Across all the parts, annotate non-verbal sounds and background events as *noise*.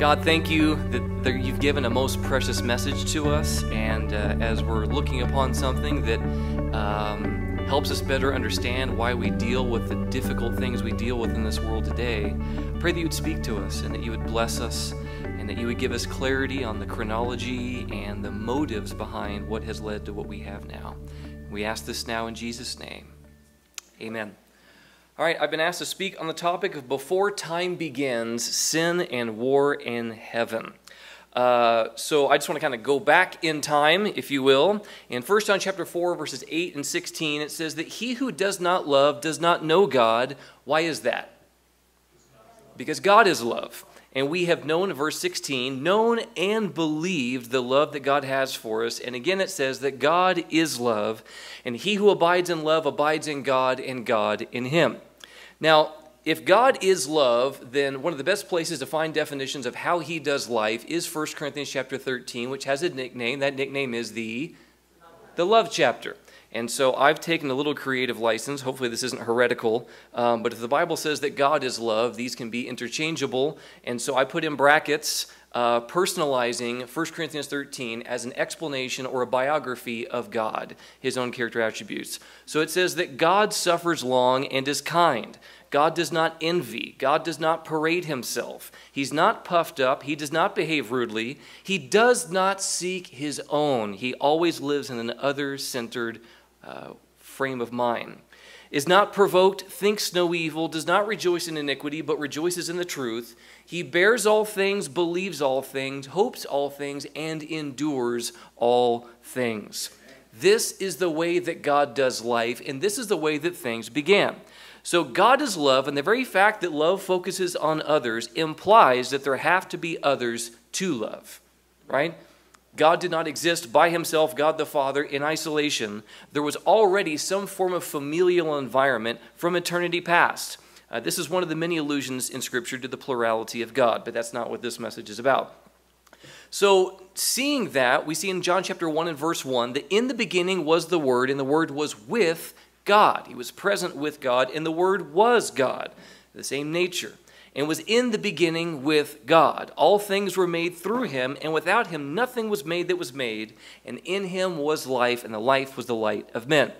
God, thank you that, that you've given a most precious message to us. And uh, as we're looking upon something that um, helps us better understand why we deal with the difficult things we deal with in this world today, pray that you would speak to us and that you would bless us and that you would give us clarity on the chronology and the motives behind what has led to what we have now. We ask this now in Jesus' name. Amen. All right, I've been asked to speak on the topic of before time begins, sin and war in heaven. Uh, so I just want to kind of go back in time, if you will. In 1 John chapter 4, verses 8 and 16, it says that he who does not love does not know God. Why is that? Because God is love. And we have known, verse 16, known and believed the love that God has for us. And again, it says that God is love, and he who abides in love abides in God, and God in him. Now, if God is love, then one of the best places to find definitions of how he does life is 1 Corinthians chapter 13, which has a nickname. That nickname is the, the love chapter. And so I've taken a little creative license. Hopefully, this isn't heretical. Um, but if the Bible says that God is love, these can be interchangeable. And so I put in brackets uh, personalizing 1 Corinthians 13 as an explanation or a biography of God, his own character attributes. So it says that God suffers long and is kind. God does not envy. God does not parade himself. He's not puffed up. He does not behave rudely. He does not seek his own. He always lives in an other centered uh, frame of mind is not provoked, thinks no evil, does not rejoice in iniquity, but rejoices in the truth. He bears all things, believes all things, hopes all things, and endures all things. This is the way that God does life, and this is the way that things began. So, God is love, and the very fact that love focuses on others implies that there have to be others to love, right? God did not exist by himself, God the Father, in isolation. There was already some form of familial environment from eternity past. Uh, this is one of the many allusions in Scripture to the plurality of God, but that's not what this message is about. So, seeing that, we see in John chapter 1 and verse 1 that in the beginning was the Word, and the Word was with God. He was present with God, and the Word was God, the same nature and was in the beginning with God. All things were made through him, and without him nothing was made that was made, and in him was life, and the life was the light of men.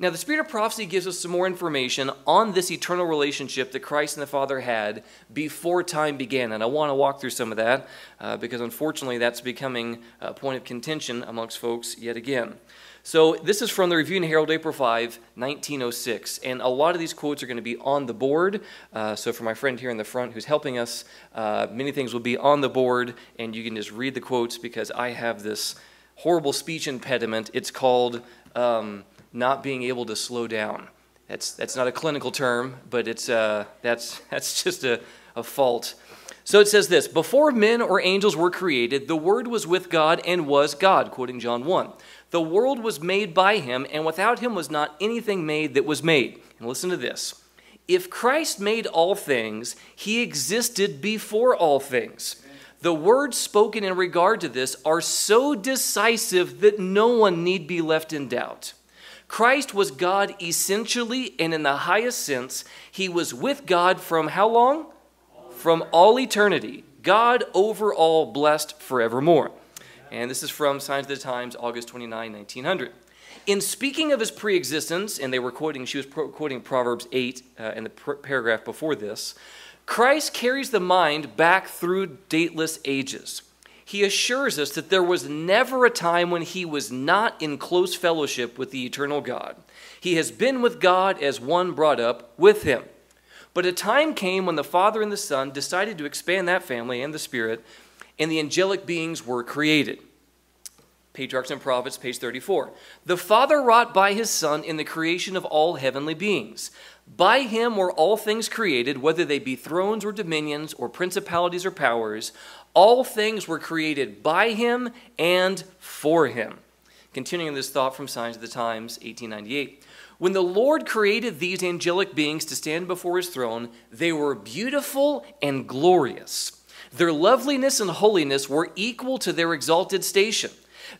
Now, the Spirit of prophecy gives us some more information on this eternal relationship that Christ and the Father had before time began. And I want to walk through some of that uh, because unfortunately that's becoming a point of contention amongst folks yet again. So this is from the Review and Herald, April 5, 1906. And a lot of these quotes are going to be on the board. Uh, so for my friend here in the front who's helping us, uh, many things will be on the board, and you can just read the quotes because I have this horrible speech impediment. It's called um, not being able to slow down. That's, that's not a clinical term, but it's, uh, that's, *laughs* that's just a, a fault. So it says this Before men or angels were created, the Word was with God and was God, quoting John 1. The world was made by him, and without him was not anything made that was made. And listen to this if Christ made all things, he existed before all things. The words spoken in regard to this are so decisive that no one need be left in doubt. Christ was God essentially and in the highest sense. He was with God from how long? From all eternity. God over all, blessed forevermore. And this is from Signs of the Times, August 29, 1900. In speaking of his preexistence, and they were quoting, she was quoting Proverbs 8 uh, in the paragraph before this, Christ carries the mind back through dateless ages. He assures us that there was never a time when he was not in close fellowship with the eternal God. He has been with God as one brought up with him. But a time came when the Father and the Son decided to expand that family and the Spirit and the angelic beings were created. Patriarchs and Prophets, page 34. The Father wrought by his Son in the creation of all heavenly beings. By him were all things created, whether they be thrones or dominions or principalities or powers. All things were created by him and for him. Continuing this thought from Signs of the Times, 1898. When the Lord created these angelic beings to stand before his throne, they were beautiful and glorious. Their loveliness and holiness were equal to their exalted station.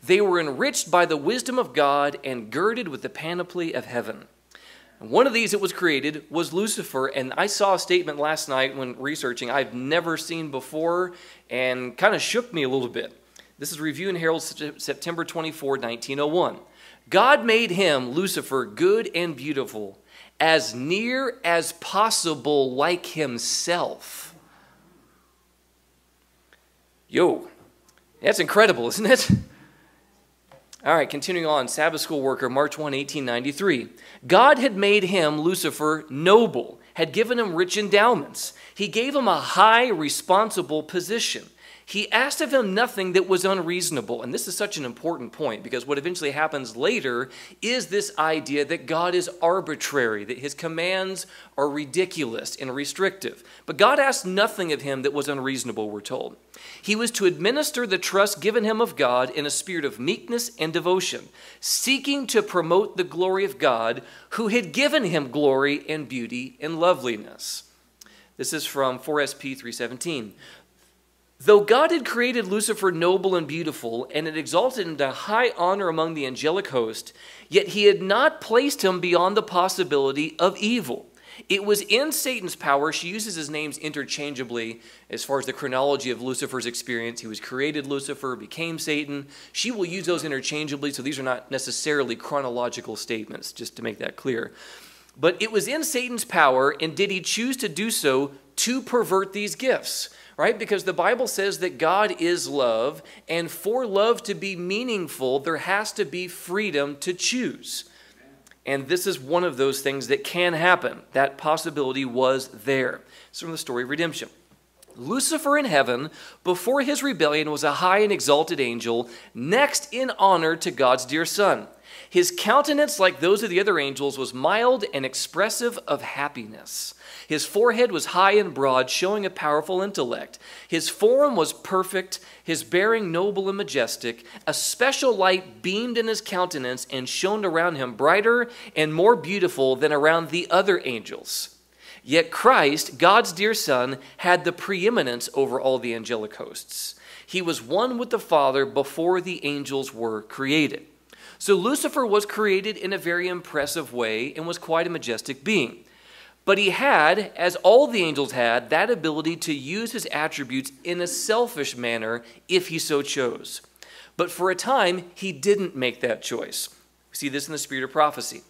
They were enriched by the wisdom of God and girded with the panoply of heaven. One of these that was created was Lucifer. And I saw a statement last night when researching I've never seen before and kind of shook me a little bit. This is Review and Herald, September 24, 1901. God made him, Lucifer, good and beautiful, as near as possible like himself. Yo, that's incredible, isn't it? All right, continuing on. Sabbath school worker, March 1, 1893. God had made him, Lucifer, noble, had given him rich endowments. He gave him a high, responsible position. He asked of him nothing that was unreasonable. And this is such an important point because what eventually happens later is this idea that God is arbitrary, that his commands are ridiculous and restrictive. But God asked nothing of him that was unreasonable, we're told. He was to administer the trust given him of God in a spirit of meekness and devotion, seeking to promote the glory of God who had given him glory and beauty and loveliness. This is from 4SP 317. Though God had created Lucifer noble and beautiful, and had exalted him to high honor among the angelic host, yet he had not placed him beyond the possibility of evil. It was in Satan's power. She uses his names interchangeably as far as the chronology of Lucifer's experience. He was created Lucifer, became Satan. She will use those interchangeably, so these are not necessarily chronological statements, just to make that clear. But it was in Satan's power, and did he choose to do so to pervert these gifts? right? Because the Bible says that God is love, and for love to be meaningful, there has to be freedom to choose. And this is one of those things that can happen. That possibility was there. It's from the story of redemption. Lucifer in heaven, before his rebellion, was a high and exalted angel, next in honor to God's dear Son. His countenance, like those of the other angels, was mild and expressive of happiness. His forehead was high and broad, showing a powerful intellect. His form was perfect, his bearing noble and majestic. A special light beamed in his countenance and shone around him brighter and more beautiful than around the other angels. Yet Christ, God's dear Son, had the preeminence over all the angelic hosts. He was one with the Father before the angels were created. So Lucifer was created in a very impressive way and was quite a majestic being. But he had, as all the angels had, that ability to use his attributes in a selfish manner if he so chose. But for a time, he didn't make that choice. We see this in the spirit of prophecy.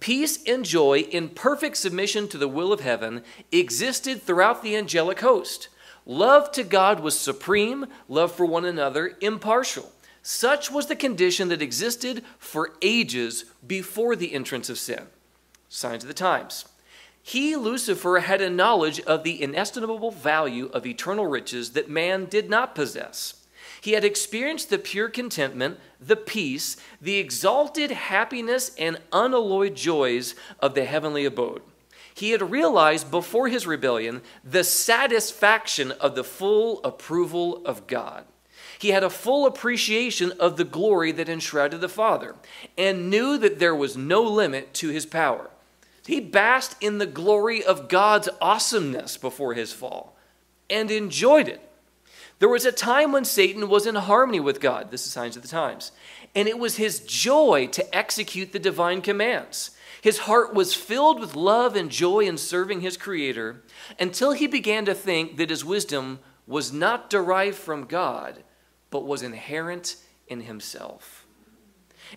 Peace and joy in perfect submission to the will of heaven existed throughout the angelic host. Love to God was supreme, love for one another impartial. Such was the condition that existed for ages before the entrance of sin. Signs of the times. He, Lucifer, had a knowledge of the inestimable value of eternal riches that man did not possess. He had experienced the pure contentment, the peace, the exalted happiness, and unalloyed joys of the heavenly abode. He had realized before his rebellion the satisfaction of the full approval of God. He had a full appreciation of the glory that enshrouded the Father and knew that there was no limit to his power. He basked in the glory of God's awesomeness before his fall and enjoyed it. There was a time when Satan was in harmony with God. This is Signs of the Times. And it was his joy to execute the divine commands. His heart was filled with love and joy in serving his Creator until he began to think that his wisdom was not derived from God, but was inherent in himself.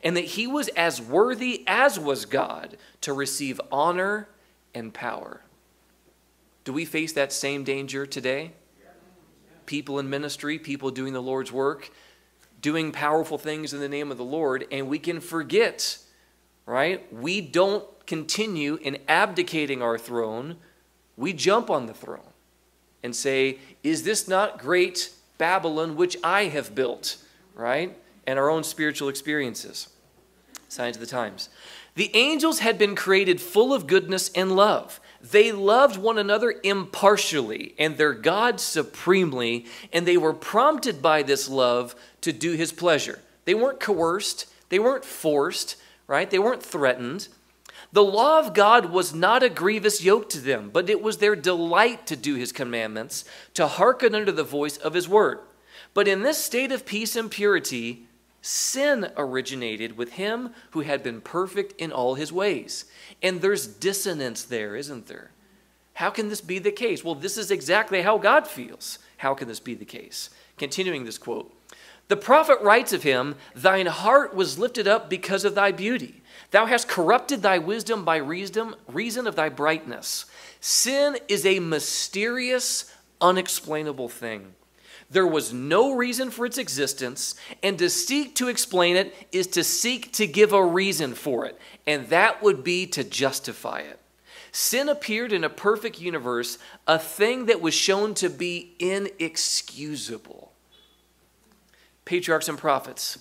And that he was as worthy as was God to receive honor and power. Do we face that same danger today? People in ministry, people doing the Lord's work, doing powerful things in the name of the Lord, and we can forget, right? We don't continue in abdicating our throne, we jump on the throne and say, Is this not great Babylon, which I have built, right? And our own spiritual experiences. Signs of the times. The angels had been created full of goodness and love. They loved one another impartially and their God supremely, and they were prompted by this love to do his pleasure. They weren't coerced, they weren't forced, right? They weren't threatened. The law of God was not a grievous yoke to them, but it was their delight to do his commandments, to hearken unto the voice of his word. But in this state of peace and purity, Sin originated with him who had been perfect in all his ways. And there's dissonance there, isn't there? How can this be the case? Well, this is exactly how God feels. How can this be the case? Continuing this quote The prophet writes of him, Thine heart was lifted up because of thy beauty. Thou hast corrupted thy wisdom by reason, reason of thy brightness. Sin is a mysterious, unexplainable thing. There was no reason for its existence, and to seek to explain it is to seek to give a reason for it, and that would be to justify it. Sin appeared in a perfect universe, a thing that was shown to be inexcusable. Patriarchs and prophets.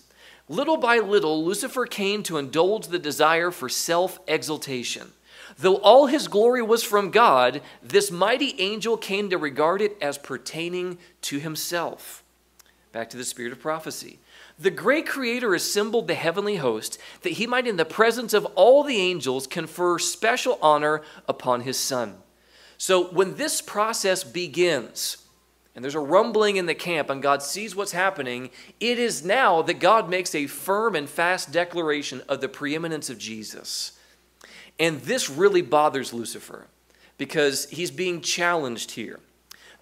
Little by little, Lucifer came to indulge the desire for self exaltation. Though all his glory was from God, this mighty angel came to regard it as pertaining to himself. Back to the spirit of prophecy. The great creator assembled the heavenly host that he might, in the presence of all the angels, confer special honor upon his son. So when this process begins, and there's a rumbling in the camp, and God sees what's happening, it is now that God makes a firm and fast declaration of the preeminence of Jesus. And this really bothers Lucifer because he's being challenged here.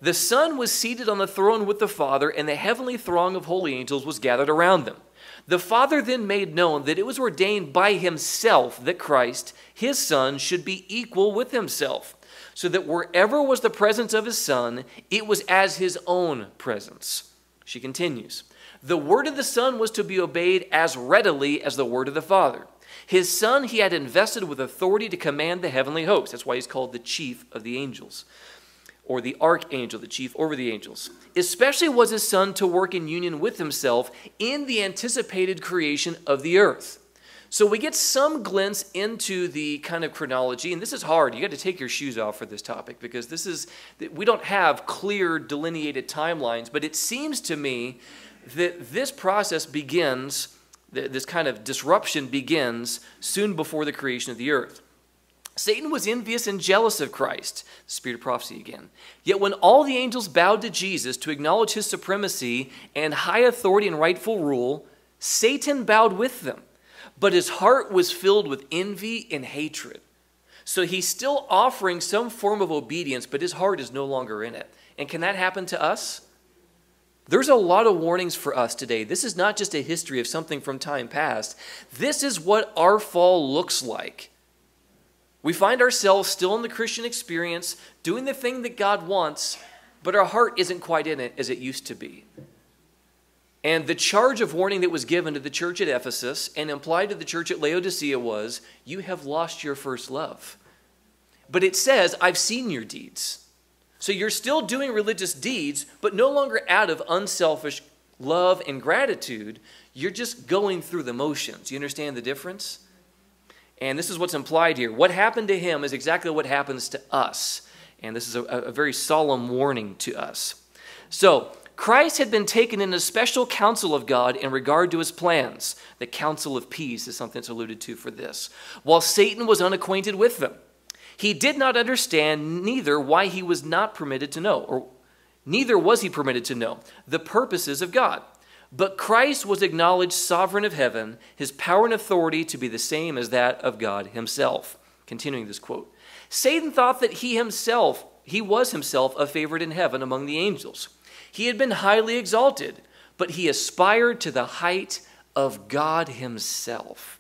The Son was seated on the throne with the Father, and the heavenly throng of holy angels was gathered around them. The Father then made known that it was ordained by himself that Christ, his Son, should be equal with himself, so that wherever was the presence of his Son, it was as his own presence. She continues The word of the Son was to be obeyed as readily as the word of the Father. His son he had invested with authority to command the heavenly host. That's why he's called the chief of the angels, or the archangel, the chief over the angels. Especially was his son to work in union with himself in the anticipated creation of the earth. So we get some glimpse into the kind of chronology, and this is hard. You got to take your shoes off for this topic because this is we don't have clear delineated timelines, but it seems to me that this process begins this kind of disruption begins soon before the creation of the earth. Satan was envious and jealous of Christ, spirit of prophecy again. Yet when all the angels bowed to Jesus to acknowledge his supremacy and high authority and rightful rule, Satan bowed with them. But his heart was filled with envy and hatred. So he's still offering some form of obedience, but his heart is no longer in it. And can that happen to us? There's a lot of warnings for us today. This is not just a history of something from time past. This is what our fall looks like. We find ourselves still in the Christian experience, doing the thing that God wants, but our heart isn't quite in it as it used to be. And the charge of warning that was given to the church at Ephesus and implied to the church at Laodicea was, You have lost your first love. But it says, I've seen your deeds. So you're still doing religious deeds, but no longer out of unselfish love and gratitude. You're just going through the motions. You understand the difference? And this is what's implied here. What happened to him is exactly what happens to us. And this is a, a very solemn warning to us. So, Christ had been taken in a special counsel of God in regard to his plans. The counsel of peace is something that's alluded to for this. While Satan was unacquainted with them. He did not understand neither why he was not permitted to know, or neither was he permitted to know, the purposes of God. But Christ was acknowledged sovereign of heaven, his power and authority to be the same as that of God himself. Continuing this quote Satan thought that he himself, he was himself a favorite in heaven among the angels. He had been highly exalted, but he aspired to the height of God himself.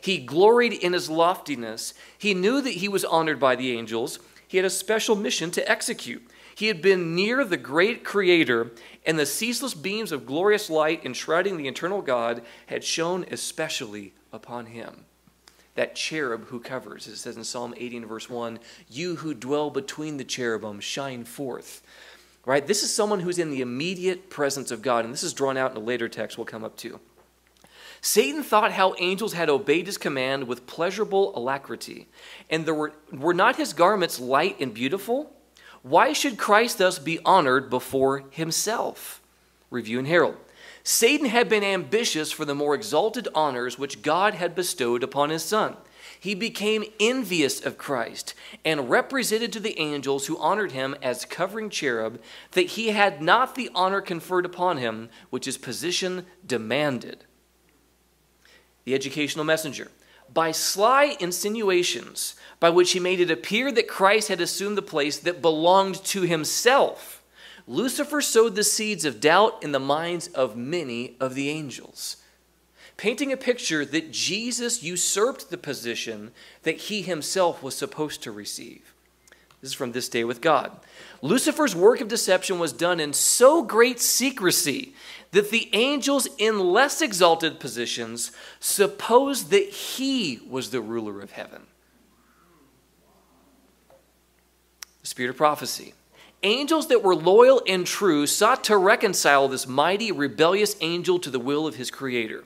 He gloried in his loftiness. He knew that he was honored by the angels. He had a special mission to execute. He had been near the great Creator, and the ceaseless beams of glorious light enshrouding the eternal God had shone especially upon him. That cherub who covers, as it says in Psalm 18, verse 1, you who dwell between the cherubim shine forth. Right? This is someone who's in the immediate presence of God, and this is drawn out in a later text we'll come up to. Satan thought how angels had obeyed his command with pleasurable alacrity, and there were, were not his garments light and beautiful? Why should Christ thus be honored before himself? Review and Herald. Satan had been ambitious for the more exalted honors which God had bestowed upon his Son. He became envious of Christ and represented to the angels who honored him as covering cherub that he had not the honor conferred upon him which his position demanded. the educational messenger, by sly insinuations by which he made it appear that Christ had assumed the place that belonged to himself, Lucifer sowed the seeds of doubt in the minds of many of the angels, painting a picture that Jesus usurped the position that he himself was supposed to receive. This is from This Day with God. Lucifer's work of deception was done in so great secrecy that the angels in less exalted positions supposed that he was the ruler of heaven. The spirit of prophecy. Angels that were loyal and true sought to reconcile this mighty, rebellious angel to the will of his creator.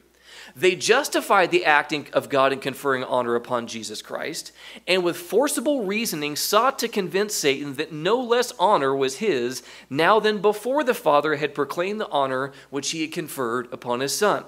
They justified the acting of God in conferring honor upon Jesus Christ, and with forcible reasoning sought to convince Satan that no less honor was his now than before the Father had proclaimed the honor which he had conferred upon his Son.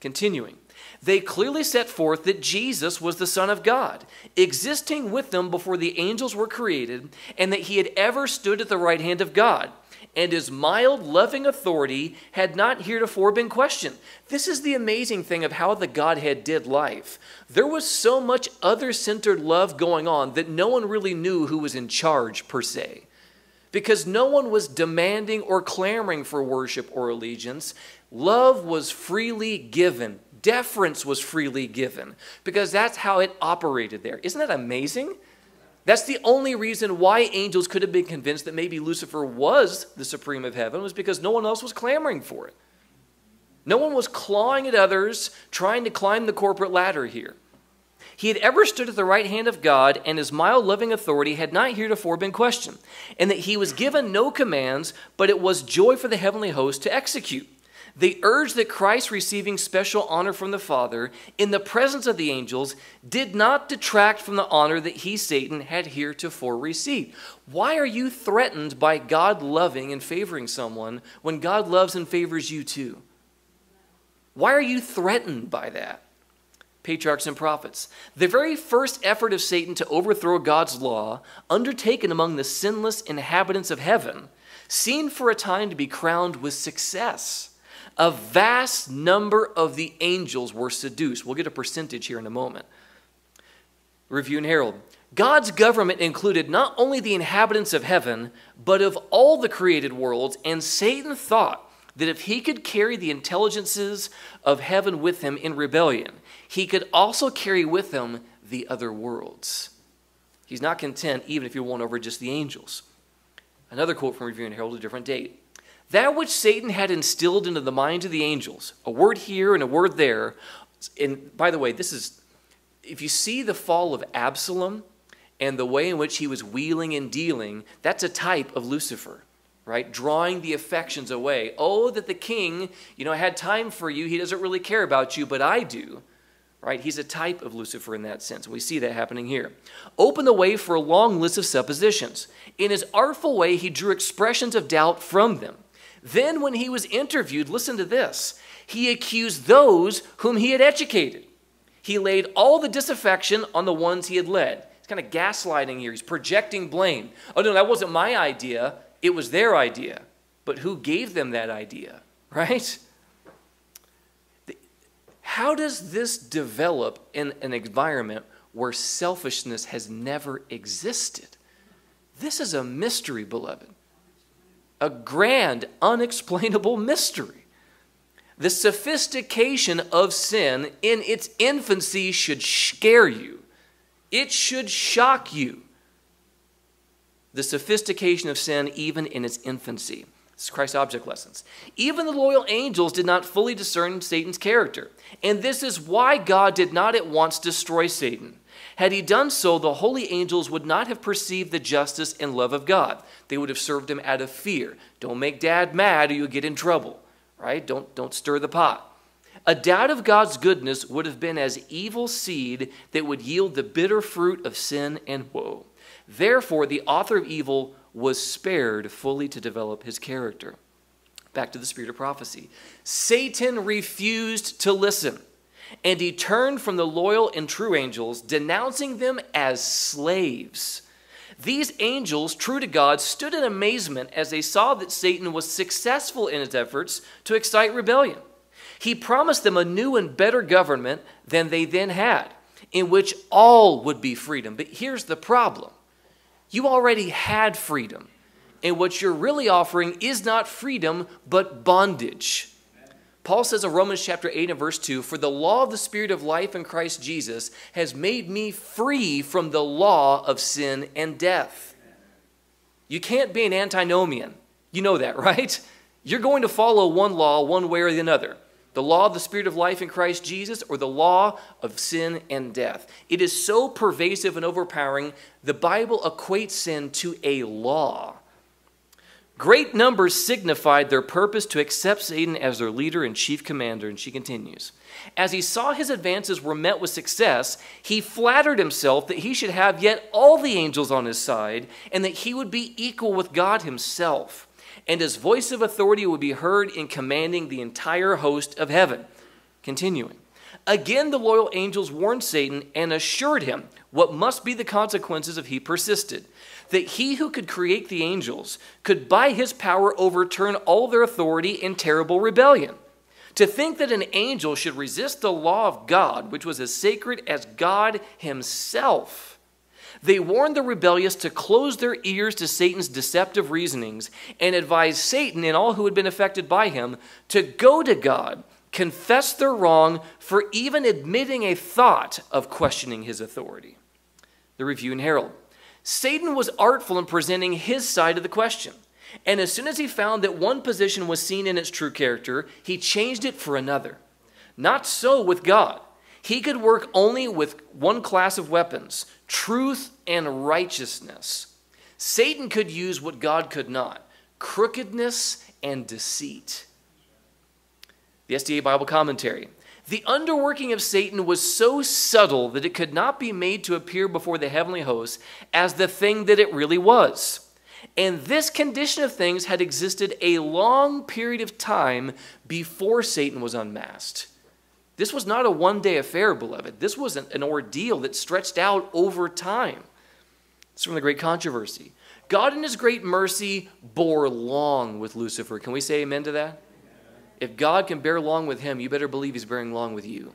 Continuing, they clearly set forth that Jesus was the Son of God, existing with them before the angels were created, and that he had ever stood at the right hand of God and his mild, loving authority had not heretofore been questioned. This is the amazing thing of how the Godhead did life. There was so much other centered love going on that no one really knew who was in charge, per se. Because no one was demanding or clamoring for worship or allegiance. Love was freely given, deference was freely given, because that's how it operated there. Isn't that amazing? That's the only reason why angels could have been convinced that maybe Lucifer was the supreme of heaven, was because no one else was clamoring for it. No one was clawing at others, trying to climb the corporate ladder here. He had ever stood at the right hand of God, and his mild, loving authority had not heretofore been questioned, and that he was given no commands, but it was joy for the heavenly host to execute. They urged that Christ receiving special honor from the Father in the presence of the angels did not detract from the honor that he, Satan, had heretofore received. Why are you threatened by God loving and favoring someone when God loves and favors you too? Why are you threatened by that? Patriarchs and prophets. The very first effort of Satan to overthrow God's law, undertaken among the sinless inhabitants of heaven, seemed for a time to be crowned with success a vast number of the angels were seduced. We'll get a percentage here in a moment. Review and Herald. God's government included not only the inhabitants of heaven, but of all the created worlds, and Satan thought that if he could carry the intelligences of heaven with him in rebellion, he could also carry with him the other worlds. He's not content even if he won over just the angels. Another quote from Review and Herald, a different date. That which Satan had instilled into the minds of the angels, a word here and a word there. And by the way, this is, if you see the fall of Absalom and the way in which he was wheeling and dealing, that's a type of Lucifer, right? Drawing the affections away. Oh, that the king, you know, had time for you. He doesn't really care about you, but I do. Right? He's a type of Lucifer in that sense. We see that happening here. Open the way for a long list of suppositions. In his artful way, he drew expressions of doubt from them. Then, when he was interviewed, listen to this he accused those whom he had educated. He laid all the disaffection on the ones he had led. He's kind of gaslighting here. He's projecting blame. Oh, no, that wasn't my idea. It was their idea. But who gave them that idea, *laughs* right? How does this develop in an environment where selfishness has never existed? This is a mystery, beloved a grand, unexplainable mystery. The sophistication of sin in its infancy should scare you, it should shock you. The sophistication of sin, even in its infancy. This is Christ's object lessons. Even the loyal angels did not fully discern Satan's character. And this is why God did not at once destroy Satan. Had he done so, the holy angels would not have perceived the justice and love of God. They would have served him out of fear. Don't make dad mad or you'll get in trouble, right? Don't, don't stir the pot. A doubt of God's goodness would have been as evil seed that would yield the bitter fruit of sin and woe. Therefore, the author of evil was spared fully to develop his character. Back to the spirit of prophecy. Satan refused to listen. And he turned from the loyal and true angels, denouncing them as slaves. These angels, true to God, stood in amazement as they saw that Satan was successful in his efforts to excite rebellion. He promised them a new and better government than they then had, in which all would be freedom. But here's the problem you already had freedom, and what you're really offering is not freedom, but bondage. Paul says in Romans chapter 8 and verse 2 For the law of the Spirit of life in Christ Jesus has made me free from the law of sin and death. You can't be an antinomian. You know that, *laughs* right? You're going to follow one law one way or the other the law of the Spirit of life in Christ Jesus or the law of sin and death. It is so pervasive and overpowering, the Bible equates sin to a law. Great numbers signified their purpose to accept Satan as their leader and chief commander. And she continues As he saw his advances were met with success, he flattered himself that he should have yet all the angels on his side and that he would be equal with God himself. And his voice of authority would be heard in commanding the entire host of heaven. Continuing. Again, the loyal angels warned Satan and assured him what must be the consequences if he persisted that he who could create the angels could by his power overturn all their authority in terrible rebellion. To think that an angel should resist the law of God, which was as sacred as God himself. They warned the rebellious to close their ears to Satan's deceptive reasonings and advised Satan and all who had been affected by him to go to God, confess their wrong for even admitting a thought of questioning his authority. The Review and Herald. Satan was artful in presenting his side of the question. And as soon as he found that one position was seen in its true character, he changed it for another. Not so with God. He could work only with one class of weapons truth and righteousness. Satan could use what God could not crookedness and deceit. The SDA Bible Commentary. The underworking of Satan was so subtle that it could not be made to appear before the heavenly hosts as the thing that it really was. And this condition of things had existed a long period of time before Satan was unmasked. This was not a one day affair, beloved. This was an, an ordeal that stretched out over time. It's from the Great Controversy. God, in His great mercy, bore long with Lucifer. Can we say amen to that? If God can bear long with him, you better believe he's bearing long with you.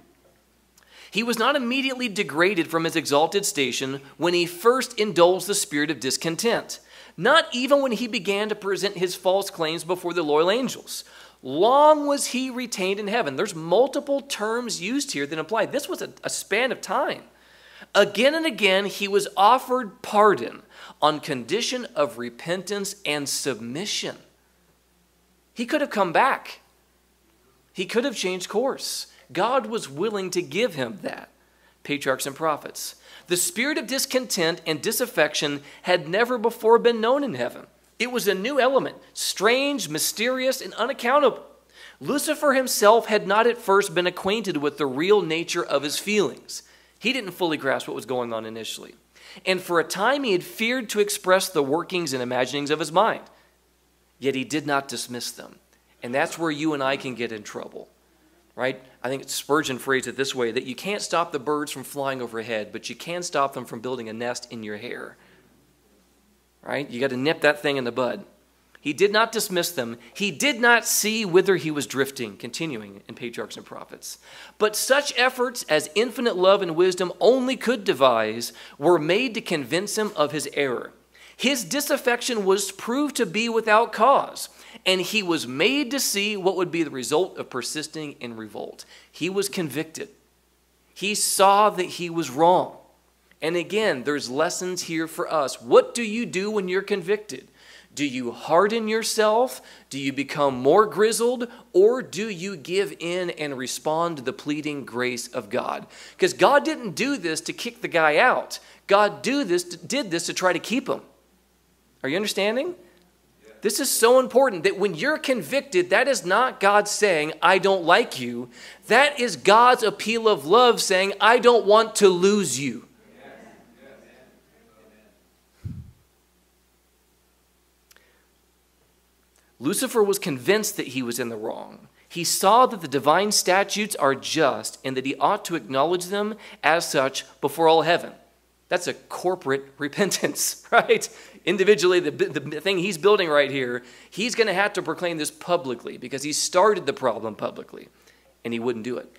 He was not immediately degraded from his exalted station when he first indulged the spirit of discontent, not even when he began to present his false claims before the loyal angels. Long was he retained in heaven. There's multiple terms used here that imply this was a, a span of time. Again and again, he was offered pardon on condition of repentance and submission. He could have come back. He could have changed course. God was willing to give him that. Patriarchs and prophets. The spirit of discontent and disaffection had never before been known in heaven. It was a new element, strange, mysterious, and unaccountable. Lucifer himself had not at first been acquainted with the real nature of his feelings. He didn't fully grasp what was going on initially. And for a time, he had feared to express the workings and imaginings of his mind. Yet he did not dismiss them. And that's where you and I can get in trouble, right? I think Spurgeon phrased it this way that you can't stop the birds from flying overhead, but you can stop them from building a nest in your hair, right? You got to nip that thing in the bud. He did not dismiss them. He did not see whither he was drifting, continuing in Patriarchs and Prophets. But such efforts as infinite love and wisdom only could devise were made to convince him of his error. His disaffection was proved to be without cause and he was made to see what would be the result of persisting in revolt. He was convicted. He saw that he was wrong. And again, there's lessons here for us. What do you do when you're convicted? Do you harden yourself? Do you become more grizzled? Or do you give in and respond to the pleading grace of God? Because God didn't do this to kick the guy out. God do this, did this to try to keep him. Are you understanding? This is so important that when you're convicted, that is not God saying, I don't like you. That is God's appeal of love saying, I don't want to lose you. Lucifer was convinced that he was in the wrong. He saw that the divine statutes are just and that he ought to acknowledge them as such before all heaven. That's a corporate *laughs* repentance, right? Individually, the, the thing he's building right here, he's going to have to proclaim this publicly because he started the problem publicly. and he wouldn't do it.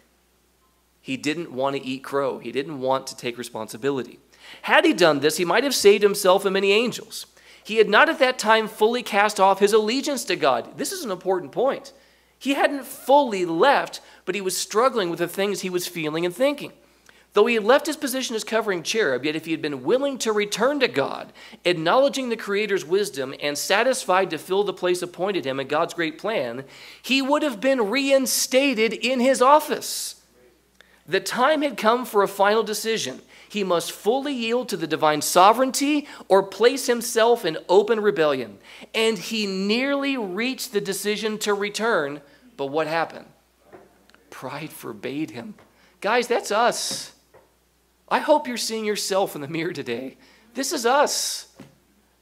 He didn't want to eat crow, he didn't want to take responsibility. Had he done this, he might have saved himself and many angels. He had not at that time fully cast off his allegiance to God. This is an important point. He hadn't fully left, but he was struggling with the things he was feeling and thinking. Though he had left his position as covering cherub, yet if he had been willing to return to God, acknowledging the Creator's wisdom and satisfied to fill the place appointed him in God's great plan, he would have been reinstated in his office. The time had come for a final decision. He must fully yield to the divine sovereignty or place himself in open rebellion. And he nearly reached the decision to return, but what happened? Pride forbade him. Guys, that's us. I hope you're seeing yourself in the mirror today. This is us.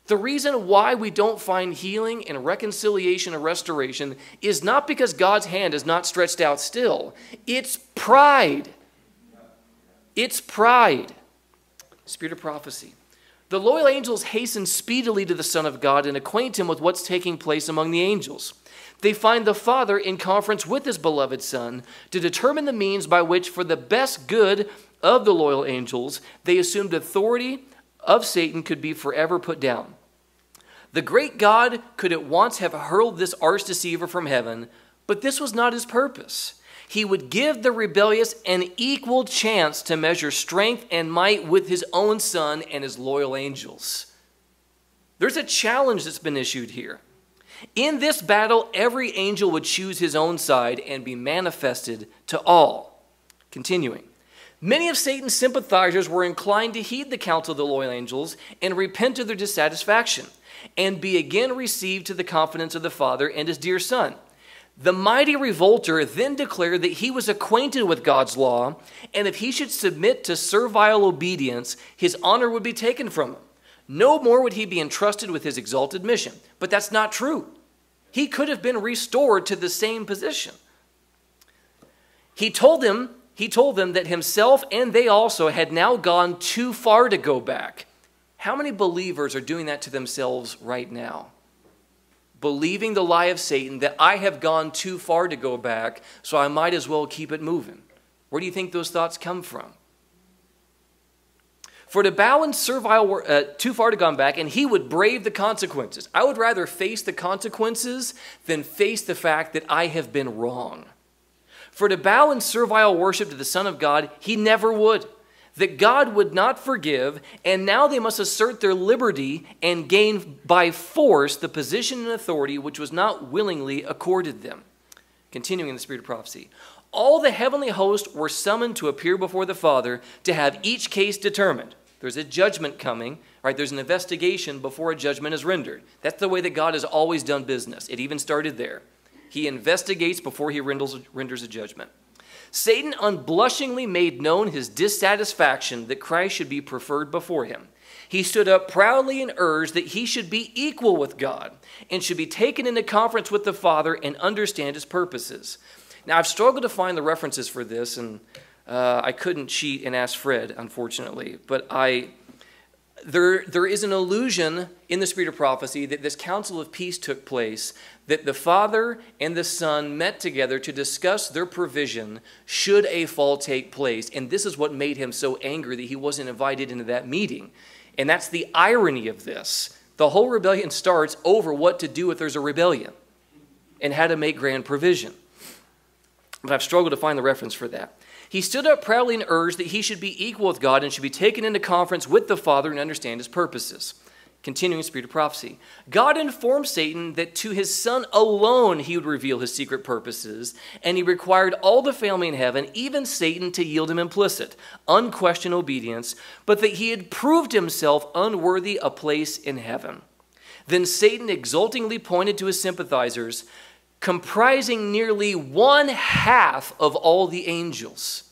The reason why we don't find healing and reconciliation and restoration is not because God's hand is not stretched out still. It's pride. It's pride. Spirit of prophecy. The loyal angels hasten speedily to the Son of God and acquaint him with what's taking place among the angels. They find the Father in conference with his beloved Son to determine the means by which, for the best good of the loyal angels, they assumed authority of Satan could be forever put down. The great God could at once have hurled this arch deceiver from heaven, but this was not his purpose. He would give the rebellious an equal chance to measure strength and might with his own son and his loyal angels. There's a challenge that's been issued here. In this battle, every angel would choose his own side and be manifested to all. Continuing. Many of Satan's sympathizers were inclined to heed the counsel of the loyal angels and repent of their dissatisfaction and be again received to the confidence of the Father and his dear Son. The mighty revolter then declared that he was acquainted with God's law, and if he should submit to servile obedience, his honor would be taken from him. No more would he be entrusted with his exalted mission. But that's not true. He could have been restored to the same position. He told them, he told them that himself and they also had now gone too far to go back. How many believers are doing that to themselves right now? Believing the lie of Satan that I have gone too far to go back, so I might as well keep it moving. Where do you think those thoughts come from? For to bow and servile uh, too far to gone back, and he would brave the consequences. I would rather face the consequences than face the fact that I have been wrong. For to bow in servile worship to the Son of God, he never would. That God would not forgive, and now they must assert their liberty and gain by force the position and authority which was not willingly accorded them. Continuing in the spirit of prophecy all the heavenly host were summoned to appear before the Father to have each case determined. There's a judgment coming, right? There's an investigation before a judgment is rendered. That's the way that God has always done business. It even started there. He investigates before he renders, renders a judgment. Satan unblushingly made known his dissatisfaction that Christ should be preferred before him. He stood up proudly and urged that he should be equal with God and should be taken into conference with the Father and understand his purposes. Now, I've struggled to find the references for this, and uh, I couldn't cheat and ask Fred, unfortunately, but I there, there is an illusion in the spirit of prophecy that this council of peace took place, that the Father and the Son met together to discuss their provision should a fall take place. And this is what made him so angry that he wasn't invited into that meeting. And that's the irony of this. The whole rebellion starts over what to do if there's a rebellion and how to make grand provision. But I've struggled to find the reference for that. He stood up proudly and urged that he should be equal with God and should be taken into conference with the Father and understand his purposes. Continuing spirit of prophecy. God informed Satan that to his son alone he would reveal his secret purposes, and he required all the family in heaven, even Satan, to yield him implicit, unquestioned obedience, but that he had proved himself unworthy a place in heaven. Then Satan exultingly pointed to his sympathizers comprising nearly one half of all the angels,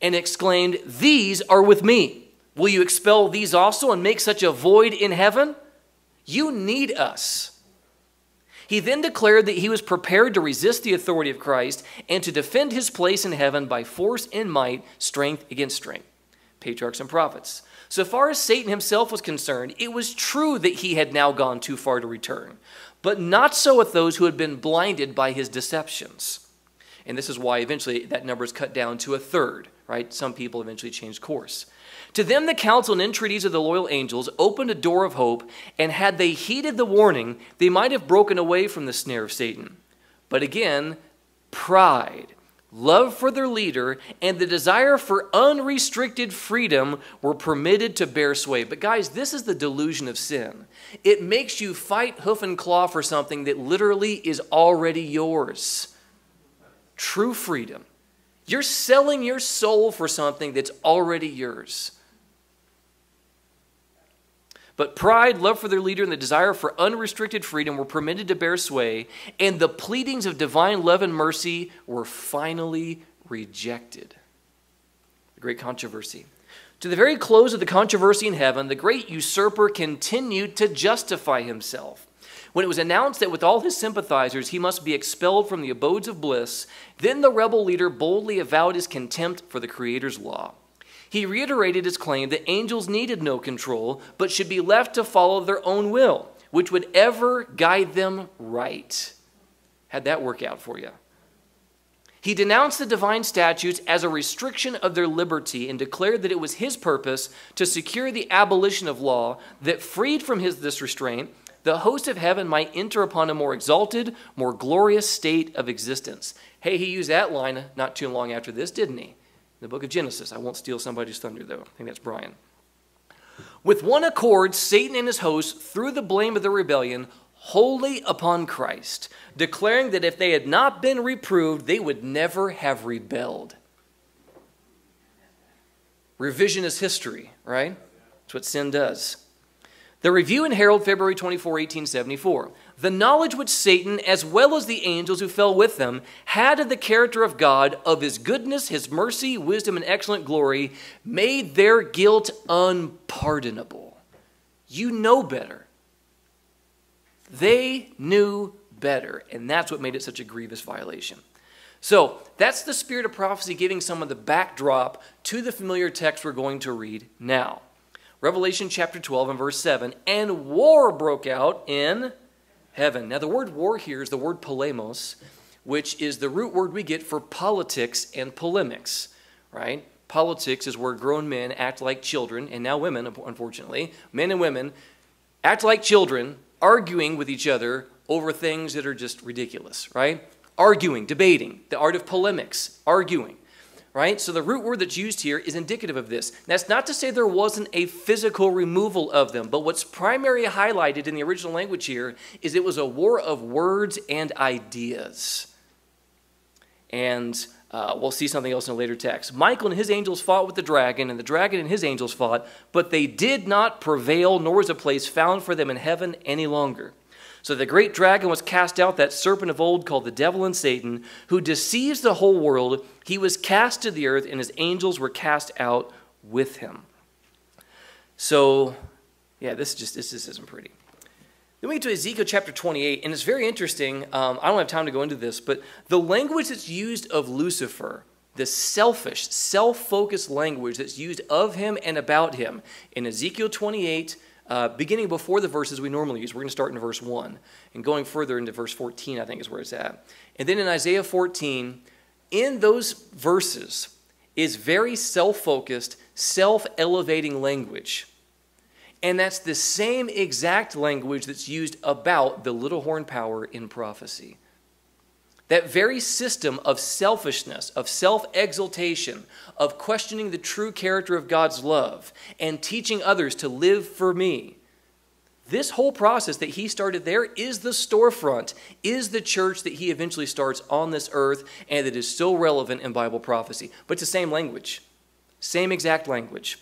and exclaimed, These are with me. Will you expel these also and make such a void in heaven? You need us. He then declared that he was prepared to resist the authority of Christ and to defend his place in heaven by force and might, strength against strength. Patriarchs and prophets. So far as Satan himself was concerned, it was true that he had now gone too far to return. but not so with those who had been blinded by his deceptions. And this is why eventually that number is cut down to a third, right? Some people eventually change course. To them, the counsel and entreaties of the loyal angels opened a door of hope, and had they heeded the warning, they might have broken away from the snare of Satan. But again, pride, love for their leader, and the desire for unrestricted freedom were permitted to bear sway. But, guys, this is the delusion of sin. It makes you fight hoof and claw for something that literally is already yours true freedom. You're selling your soul for something that's already yours. But pride, love for their leader, and the desire for unrestricted freedom were permitted to bear sway, and the pleadings of divine love and mercy were finally rejected. The great controversy. To the very close of the controversy in heaven, the great usurper continued to justify himself. When it was announced that with all his sympathizers he must be expelled from the abodes of bliss, then the rebel leader boldly avowed his contempt for the Creator's law. He reiterated his claim that angels needed no control, but should be left to follow their own will, which would ever guide them right. Had that work out for you? He denounced the divine statutes as a restriction of their liberty and declared that it was his purpose to secure the abolition of law that, freed from his, this restraint, the host of heaven might enter upon a more exalted, more glorious state of existence. Hey, he used that line not too long after this, didn't he? The book of Genesis. I won't steal somebody's thunder, though. I think that's Brian. With one accord, Satan and his host threw the blame of the rebellion wholly upon Christ, declaring that if they had not been reproved, they would never have rebelled. Revisionist history, right? That's what sin does. The Review and Herald, February 24, 1874. The knowledge which Satan, as well as the angels who fell with them, had of the character of God, of his goodness, his mercy, wisdom, and excellent glory, made their guilt unpardonable. You know better. They knew better, and that's what made it such a grievous violation. So, that's the spirit of prophecy giving some of the backdrop to the familiar text we're going to read now. Revelation chapter 12 and verse 7. And war broke out in heaven. Now, the word war here is the word polemos, which is the root word we get for politics and polemics, right? Politics is where grown men act like children, and now women, unfortunately, men and women act like children, arguing with each other over things that are just ridiculous, right? Arguing, debating, the art of polemics, arguing right? So the root word that's used here is indicative of this. That's not to say there wasn't a physical removal of them, but what's primarily highlighted in the original language here is it was a war of words and ideas. And uh, we'll see something else in a later text. Michael and his angels fought with the dragon, and the dragon and his angels fought, but they did not prevail, nor was a place found for them in heaven any longer. So the great dragon was cast out, that serpent of old called the devil and Satan, who deceives the whole world. He was cast to the earth, and his angels were cast out with him. So, yeah, this just this, this isn't pretty. Then we get to Ezekiel chapter 28, and it's very interesting. Um, I don't have time to go into this, but the language that's used of Lucifer, the selfish, self focused language that's used of him and about him in Ezekiel 28, uh, beginning before the verses we normally use. We're going to start in verse 1 and going further into verse 14, I think is where it's at. And then in Isaiah 14, in those verses is very self focused, self elevating language. And that's the same exact language that's used about the little horn power in prophecy. That very system of selfishness, of self exaltation, of questioning the true character of God's love, and teaching others to live for me. This whole process that he started there is the storefront, is the church that he eventually starts on this earth, and that is still relevant in Bible prophecy. But it's the same language, same exact language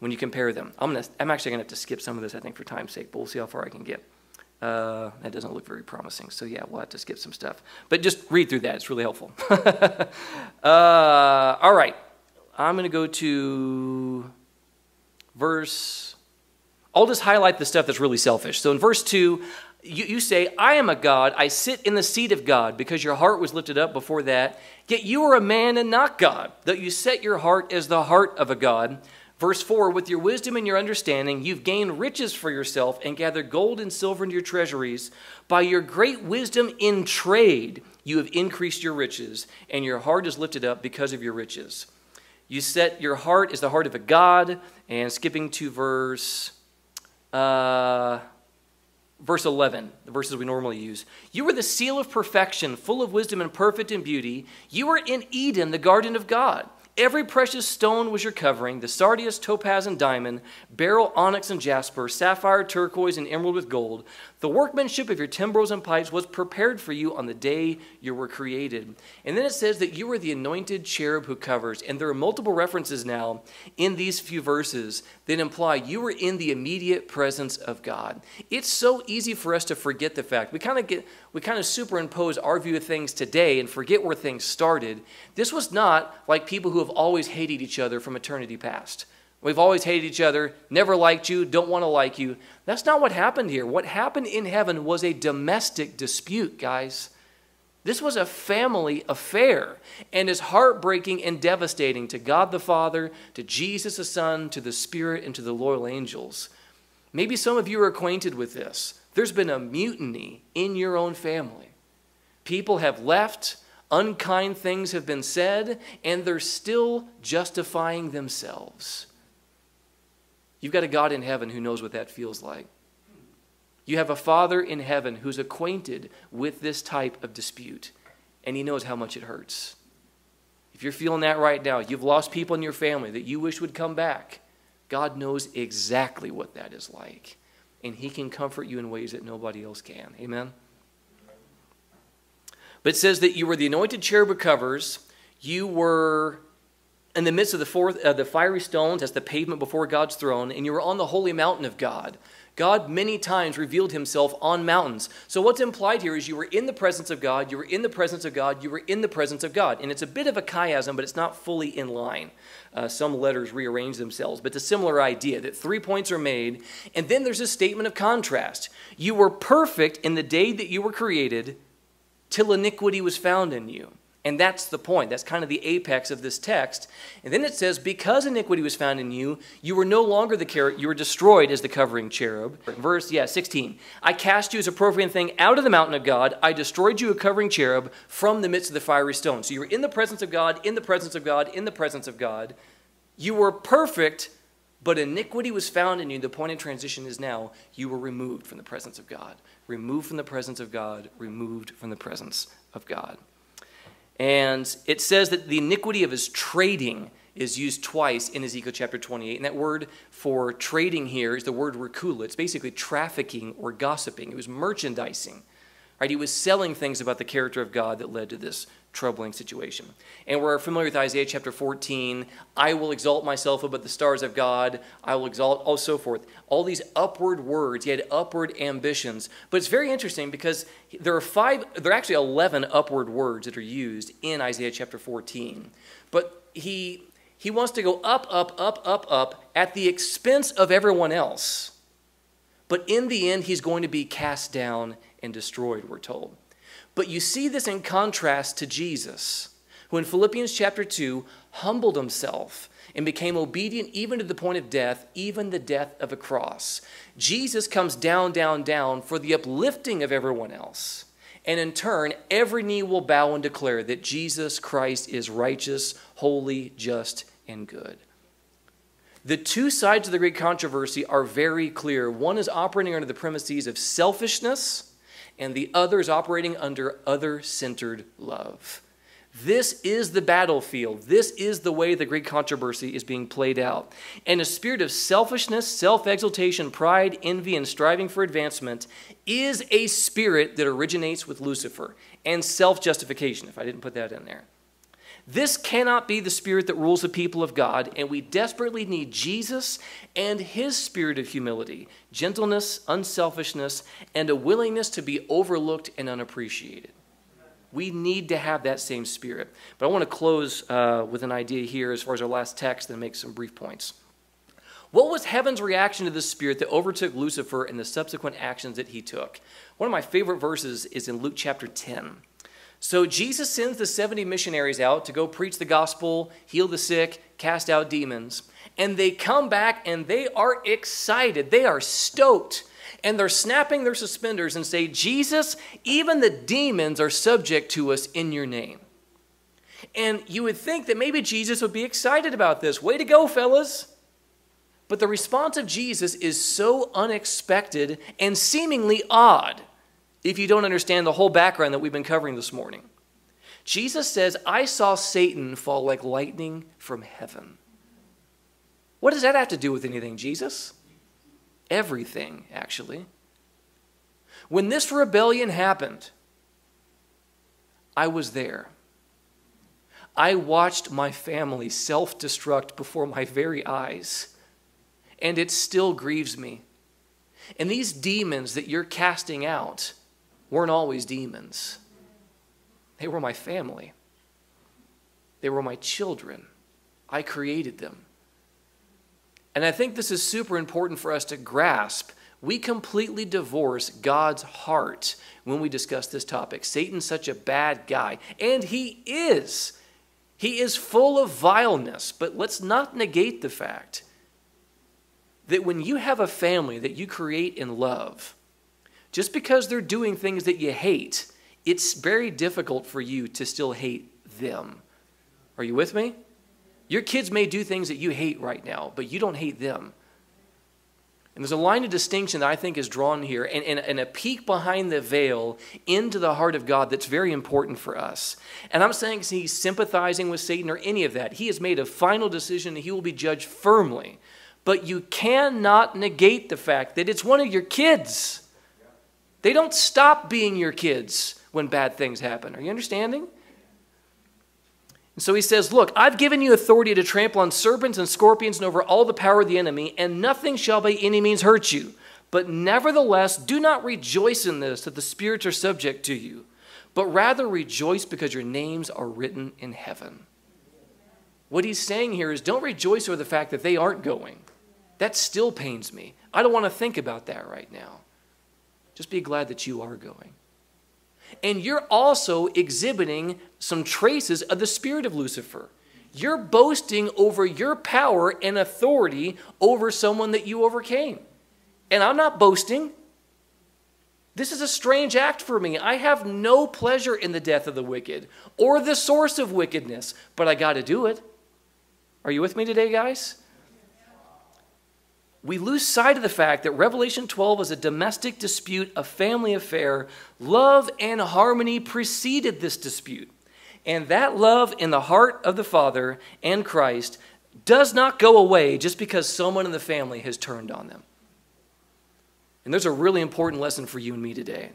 when you compare them. I'm, gonna, I'm actually going to have to skip some of this, I think, for time's sake, but we'll see how far I can get. Uh, that doesn't look very promising. So, yeah, we'll have to skip some stuff. But just read through that, it's really helpful. *laughs* uh, all right, I'm going to go to verse. I'll just highlight the stuff that's really selfish. So, in verse 2, you, you say, I am a God, I sit in the seat of God, because your heart was lifted up before that. Yet you are a man and not God, that you set your heart as the heart of a God. Verse 4 With your wisdom and your understanding, you've gained riches for yourself and gathered gold and silver into your treasuries. By your great wisdom in trade, you have increased your riches, and your heart is lifted up because of your riches. You set your heart is the heart of a God. And skipping to verse. Uh, verse 11, the verses we normally use. You were the seal of perfection, full of wisdom and perfect in beauty. You were in Eden, the garden of God. Every precious stone was your covering the sardius, topaz, and diamond, beryl, onyx, and jasper, sapphire, turquoise, and emerald with gold. The workmanship of your timbrels and pipes was prepared for you on the day you were created. And then it says that you were the anointed cherub who covers. And there are multiple references now in these few verses that imply you were in the immediate presence of God. It's so easy for us to forget the fact. We kind of get we kind of superimpose our view of things today and forget where things started. This was not like people who have always hated each other from eternity past. We've always hated each other, never liked you, don't want to like you. That's not what happened here. What happened in heaven was a domestic dispute, guys. This was a family affair and is heartbreaking and devastating to God the Father, to Jesus the Son, to the Spirit, and to the loyal angels. Maybe some of you are acquainted with this. There's been a mutiny in your own family. People have left, unkind things have been said, and they're still justifying themselves. You've got a God in heaven who knows what that feels like. You have a Father in heaven who's acquainted with this type of dispute, and He knows how much it hurts. If you're feeling that right now, you've lost people in your family that you wish would come back. God knows exactly what that is like, and He can comfort you in ways that nobody else can. Amen? But it says that you were the anointed cherub covers, you were in the midst of the, fourth, uh, the fiery stones as the pavement before God's throne, and you were on the holy mountain of God. God many times revealed himself on mountains. So, what's implied here is you were in the presence of God, you were in the presence of God, you were in the presence of God. And it's a bit of a chiasm, but it's not fully in line. Uh, some letters rearrange themselves, but a similar idea that three points are made. And then there's a statement of contrast. You were perfect in the day that you were created, till iniquity was found in you. And that's the point. That's kind of the apex of this text. And then it says, Because iniquity was found in you, you were no longer the carrot, you were destroyed as the covering cherub. Verse, yeah, 16. I cast you as a profane thing out of the mountain of God. I destroyed you a covering cherub from the midst of the fiery stone. So you were in the presence of God, in the presence of God, in the presence of God. You were perfect, but iniquity was found in you. The point of transition is now you were removed from the presence of God. Removed from the presence of God, removed from the presence of God. And it says that the iniquity of his trading is used twice in Ezekiel chapter 28. And that word for trading here is the word rakula. It's basically trafficking or gossiping. It was merchandising. Right? He was selling things about the character of God that led to this troubling situation. And we're familiar with Isaiah chapter 14. I will exalt myself above the stars of God. I will exalt, oh, so forth. All these upward words. He had upward ambitions. But it's very interesting because there are five, there are actually 11 upward words that are used in Isaiah chapter 14. But he, he wants to go up, up, up, up, up at the expense of everyone else. But in the end, he's going to be cast down and destroyed, we're told. But you see this in contrast to Jesus, who in Philippians chapter 2 humbled himself and became obedient even to the point of death, even the death of a cross. Jesus comes down, down, down for the uplifting of everyone else. And in turn, every knee will bow and declare that Jesus Christ is righteous, holy, just, and good. The two sides of the great controversy are very clear. One is operating under the premises of selfishness and the other is operating under other centered love. This is the battlefield. This is the way the great controversy is being played out. And a spirit of selfishness, self exaltation, pride, envy, and striving for advancement is a spirit that originates with Lucifer and self justification, if I didn't put that in there. This cannot be the spirit that rules the people of God, and we desperately need Jesus and his spirit of humility, gentleness, unselfishness, and a willingness to be overlooked and unappreciated. We need to have that same spirit. But I want to close uh, with an idea here as far as our last text and make some brief points. What was heaven's reaction to the spirit that overtook Lucifer and the subsequent actions that he took? One of my favorite verses is in Luke chapter 10. So Jesus sends the 70 missionaries out to go preach the gospel, heal the sick, cast out demons. And they come back and they are excited. They are stoked. And they're snapping their suspenders and say, Jesus, even the demons are subject to us in your name. And you would think that maybe Jesus would be excited about this. Way to go, fellas. But the response of Jesus is so unexpected and seemingly odd if you don't understand the whole background that we've been covering this morning. Jesus says, I saw Satan fall like lightning from heaven. What does that have to do with anything, Jesus? Everything, actually. When this rebellion happened, I was there. I watched my family self destruct before my very eyes, and it still grieves me. And these demons that you're casting out weren't always demons, they were my family, they were my children. I created them. And I think this is super important for us to grasp. We completely divorce God's heart when we discuss this topic. Satan's such a bad guy, and he is. He is full of vileness, but let's not negate the fact that when you have a family that you create in love, just because they're doing things that you hate, it's very difficult for you to still hate them. Are you with me? Your kids may do things that you hate right now, but you don't hate them. And there's a line of distinction that I think is drawn here, and, and, and, a peek behind the veil into the heart of God that's very important for us. And I'm saying he's sympathizing with Satan or any of that. He has made a final decision and he will be judged firmly. But you cannot negate the fact that it's one of your kids. They don't stop being your kids when bad things happen. Are you understanding? And so he says, Look, I've given you authority to trample on serpents and scorpions and over all the power of the enemy, and nothing shall by any means hurt you. But nevertheless, do not rejoice in this, that the spirits are subject to you, but rather rejoice because your names are written in heaven. What he's saying here is don't rejoice over the fact that they aren't going. That still pains me. I don't want to think about that right now. Just be glad that you are going. And you're also exhibiting some traces of the spirit of Lucifer. You're boasting over your power and authority over someone that you overcame. And I'm not boasting. This is a strange act for me. I have no pleasure in the death of the wicked or the source of wickedness, but I got to do it. Are you with me today, guys? We lose sight of the fact that Revelation 12 was a domestic dispute, a family affair. Love and harmony preceded this dispute. And that love in the heart of the Father and Christ does not go away just because someone in the family has turned on them. And there's a really important lesson for you and me today.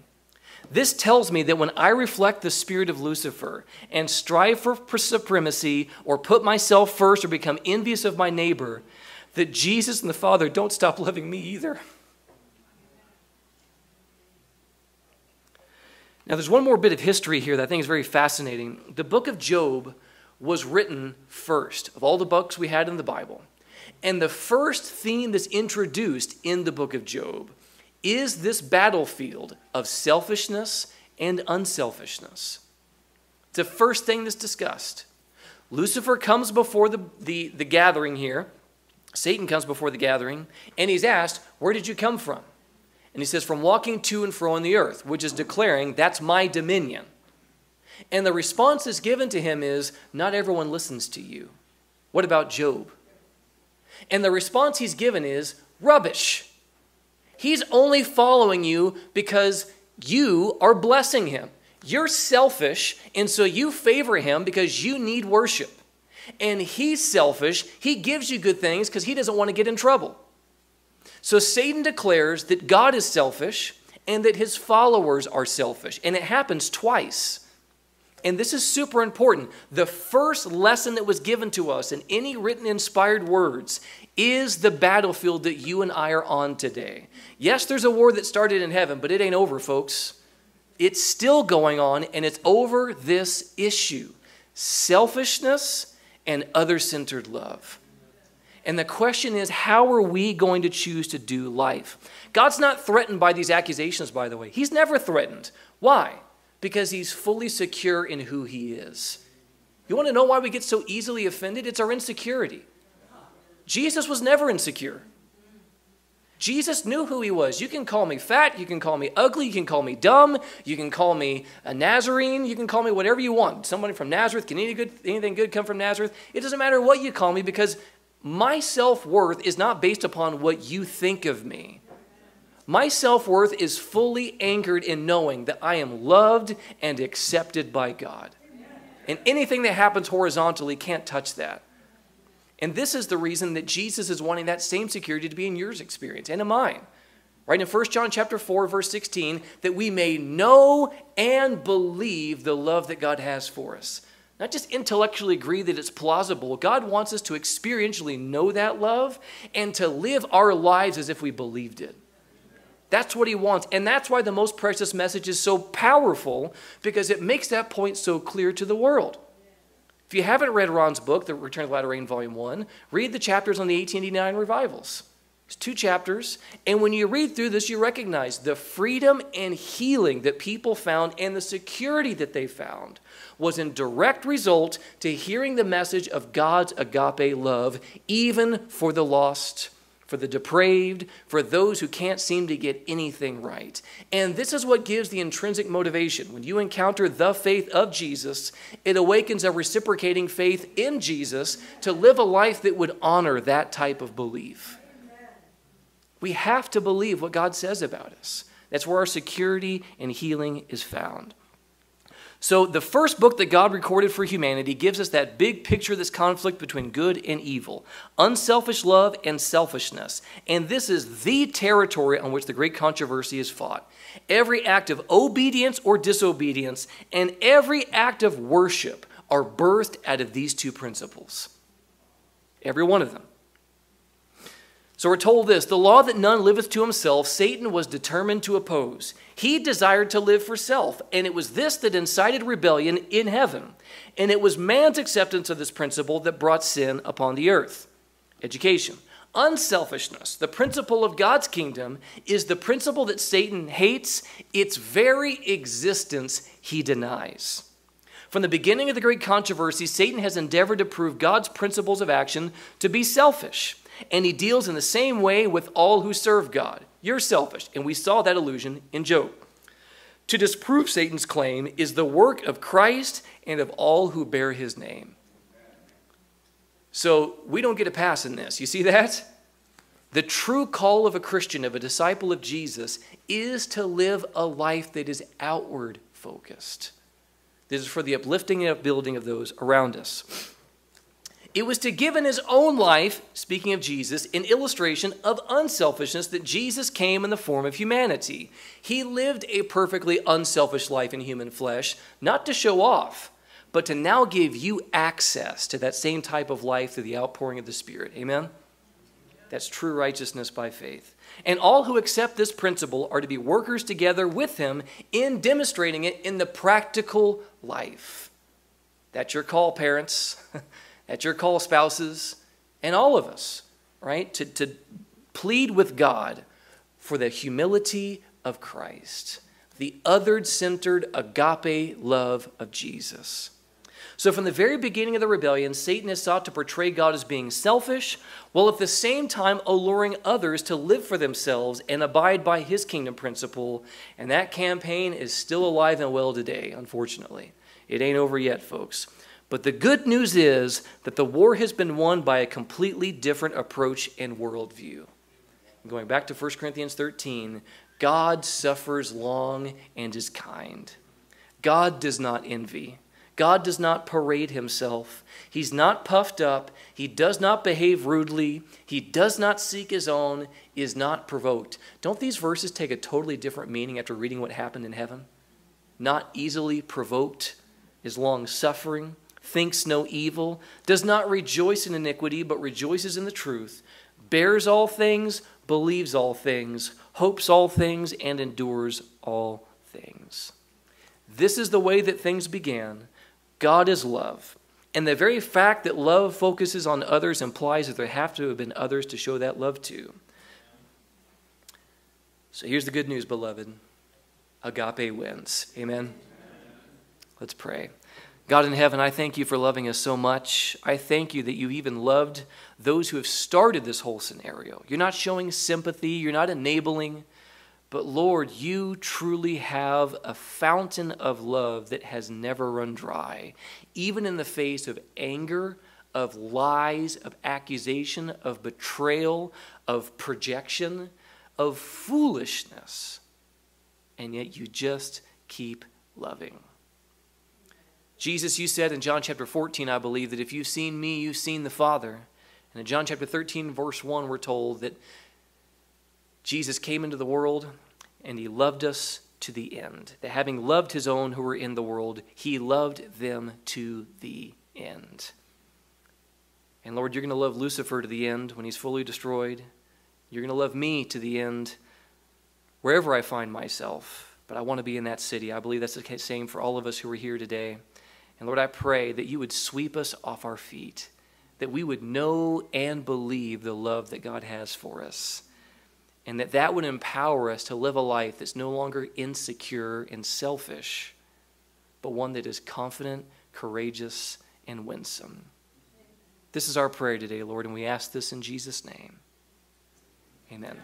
This tells me that when I reflect the spirit of Lucifer and strive for supremacy or put myself first or become envious of my neighbor, that Jesus and the Father don't stop loving me either. Now, there's one more bit of history here that I think is very fascinating. The book of Job was written first of all the books we had in the Bible. And the first theme that's introduced in the book of Job is this battlefield of selfishness and unselfishness. It's the first thing that's discussed. Lucifer comes before the, the, the gathering here Satan comes before the gathering and he's asked, Where did you come from? And he says, From walking to and fro on the earth, which is declaring, That's my dominion. And the response is given to him is, Not everyone listens to you. What about Job? And the response he's given is, Rubbish. He's only following you because you are blessing him. You're selfish, and so you favor him because you need worship and he's selfish. He gives you good things because he doesn't want to get in trouble. So Satan declares that God is selfish and that his followers are selfish. And it happens twice. And this is super important. The first lesson that was given to us in any written inspired words is the battlefield that you and I are on today. Yes, there's a war that started in heaven, but it ain't over, folks. It's still going on, and it's over this issue selfishness and other centered love. And the question is, how are we going to choose to do life? God's not threatened by these accusations, by the way. He's never threatened. Why? Because he's fully secure in who he is. You want to know why we get so easily offended? It's our insecurity. Jesus was never insecure. Jesus knew who he was. You can call me fat, you can call me ugly, you can call me dumb, you can call me a Nazarene, you can call me whatever you want. Somebody from Nazareth, can any good, anything good come from Nazareth? It doesn't matter what you call me because my self worth is not based upon what you think of me. My self worth is fully anchored in knowing that I am loved and accepted by God. And anything that happens horizontally can't touch that. And this is the reason that Jesus is wanting that same security to be in yours experience and in mine. Right in 1 John chapter 4 verse 16 that we may know and believe the love that God has for us. Not just intellectually agree that it's plausible. God wants us to experientially know that love and to live our lives as if we believed it. That's what he wants. And that's why the most precious message is so powerful because it makes that point so clear to the world. If you haven't read Ron's book, The Return of the Latter Rain, Volume 1, read the chapters on the 1889 revivals. It's two chapters. And when you read through this, you recognize the freedom and healing that people found and the security that they found was in direct result to hearing the message of God's agape love, even for the lost for the depraved, for those who can't seem to get anything right. And this is what gives the intrinsic motivation. When you encounter the faith of Jesus, it awakens a reciprocating faith in Jesus to live a life that would honor that type of belief. We have to believe what God says about us. That's where our security and healing is found. So, the first book that God recorded for humanity gives us that big picture of this conflict between good and evil, unselfish love and selfishness. And this is the territory on which the great controversy is fought. Every act of obedience or disobedience and every act of worship are birthed out of these two principles. Every one of them. So we're told this the law that none liveth to himself, Satan was determined to oppose. He desired to live for self, and it was this that incited rebellion in heaven. And it was man's acceptance of this principle that brought sin upon the earth. Education. Unselfishness, the principle of God's kingdom, is the principle that Satan hates. Its very existence he denies. From the beginning of the great controversy, Satan has endeavored to prove God's principles of action to be selfish and he deals in the same way with all who serve God. You're selfish, and we saw that illusion in Job. To disprove Satan's claim is the work of Christ and of all who bear his name. So we don't get a pass in this. You see that? The true call of a Christian, of a disciple of Jesus, is to live a life that is outward focused. This is for the uplifting and upbuilding of those around us. It was to give in his own life, speaking of Jesus, an illustration of unselfishness that Jesus came in the form of humanity. He lived a perfectly unselfish life in human flesh, not to show off, but to now give you access to that same type of life through the outpouring of the Spirit. Amen? That's true righteousness by faith. And all who accept this principle are to be workers together with him in demonstrating it in the practical life. That's your call, parents. *laughs* at your call, spouses, and all of us, right? To, to plead with God for the humility of Christ, the othered centered agape love of Jesus. So, from the very beginning of the rebellion, Satan has sought to portray God as being selfish, while at the same time alluring others to live for themselves and abide by his kingdom principle. And that campaign is still alive and well today, unfortunately. It ain't over yet, folks. But the good news is that the war has been won by a completely different approach and worldview. Going back to 1 Corinthians 13, God suffers long and is kind. God does not envy. God does not parade himself. He's not puffed up. He does not behave rudely. He does not seek his own, is not provoked. Don't these verses take a totally different meaning after reading what happened in heaven? Not easily provoked, is long suffering, thinks no evil, does not rejoice in iniquity, but rejoices in the truth, bears all things, believes all things, hopes all things, and endures all things. This is the way that things began. God is love. And the very fact that love focuses on others implies that there have to have been others to show that love to. So here's the good news, beloved agape wins. Amen. Let's pray. God in heaven, I thank you for loving us so much. I thank you that you even loved those who have started this whole scenario. You're not showing sympathy, you're not enabling, but Lord, you truly have a fountain of love that has never run dry, even in the face of anger, of lies, of accusation, of betrayal, of projection, of foolishness. And yet you just keep loving. Jesus, you said in John chapter 14, I believe, that if you've seen me, you've seen the Father. And in John chapter 13, verse 1, we're told that Jesus came into the world and he loved us to the end. That having loved his own who were in the world, he loved them to the end. And Lord, you're going to love Lucifer to the end when he's fully destroyed. You're going to love me to the end wherever I find myself. But I want to be in that city. I believe that's the same for all of us who are here today. And Lord, I pray that you would sweep us off our feet, that we would know and believe the love that God has for us, and that that would empower us to live a life that's no longer insecure and selfish, but one that is confident, courageous, and winsome. This is our prayer today, Lord, and we ask this in Jesus' name. Amen.